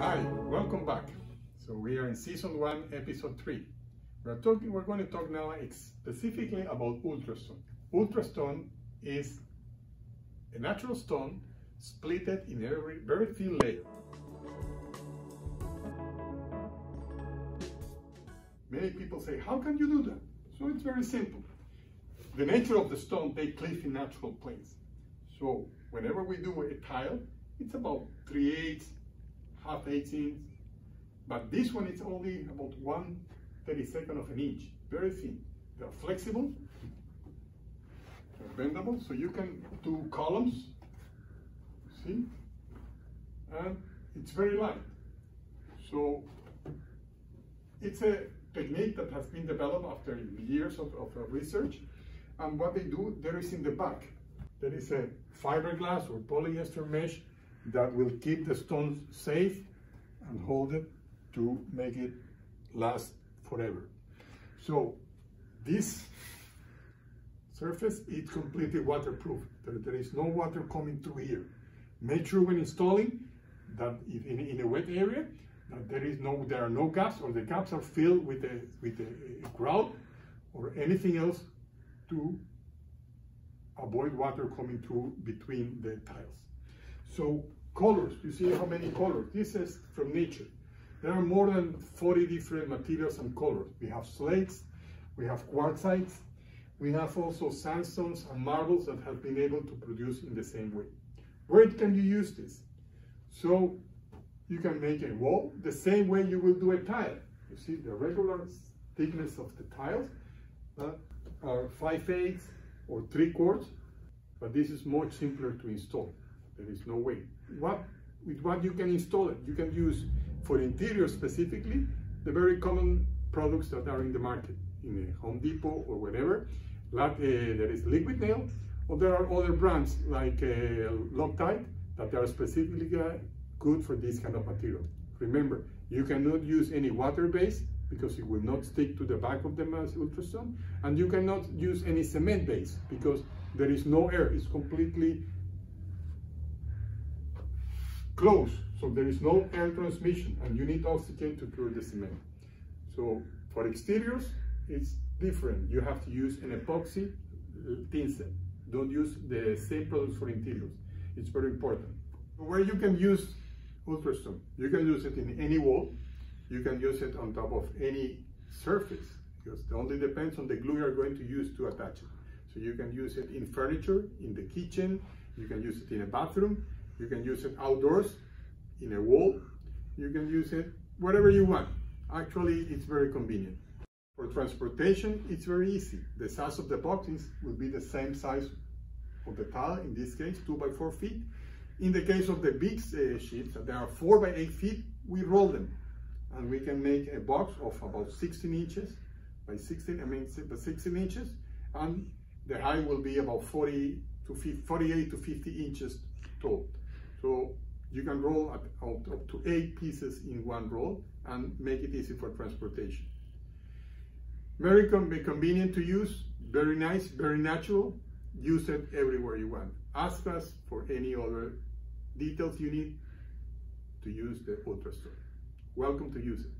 Hi, welcome back. So we are in season one, episode three. We're talking. We're going to talk now specifically about ultrastone. Ultrastone is a natural stone splitted in a very, very thin layer. Many people say, how can you do that? So it's very simple. The nature of the stone, they cliff in natural planes. So whenever we do a tile, it's about 3 eighths, half 18, but this one is only about 1 32nd of an inch, very thin. They're flexible, they're bendable, so you can do columns, see? And it's very light. So it's a technique that has been developed after years of, of uh, research. And what they do, there is in the back, there is a fiberglass or polyester mesh that will keep the stones safe and hold it to make it last forever. So this surface is completely waterproof. There, there is no water coming through here. Make sure when installing that in, in a wet area that there is no there are no gaps or the gaps are filled with a with a, a grout or anything else to avoid water coming through between the tiles. So colors, you see how many colors. This is from nature. There are more than 40 different materials and colors. We have slates, we have quartzites, we have also sandstones and marbles that have been able to produce in the same way. Where can you use this? So you can make a wall the same way you will do a tile. You see the regular thickness of the tiles uh, are 5 eighths or 3 quarts, but this is much simpler to install. There is no way. What with what you can install it? You can use for interior specifically the very common products that are in the market in Home Depot or whatever. Like uh, there is liquid nail, or there are other brands like uh, Loctite that are specifically uh, good for this kind of material. Remember, you cannot use any water base because it will not stick to the back of the mass ultrastone, and you cannot use any cement base because there is no air. It's completely closed, so there is no air transmission and you need oxygen to cure the cement. So for exteriors, it's different. You have to use an epoxy uh, thin set. Don't use the same products for interiors. It's very important. Where you can use ultrastone, you can use it in any wall. You can use it on top of any surface because it only depends on the glue you're going to use to attach it. So you can use it in furniture, in the kitchen, you can use it in a bathroom, you can use it outdoors, in a wall. You can use it whatever you want. Actually, it's very convenient. For transportation, it's very easy. The size of the boxes will be the same size of the tile, in this case, two by four feet. In the case of the big uh, sheets, that are four by eight feet, we roll them. And we can make a box of about 16 inches by 16, I mean, by 16 inches. And the height will be about 40 to 50, 48 to 50 inches tall. So you can roll up, up to eight pieces in one roll and make it easy for transportation. Very convenient to use, very nice, very natural. Use it everywhere you want. Ask us for any other details you need to use the Ultrastone. Welcome to use it.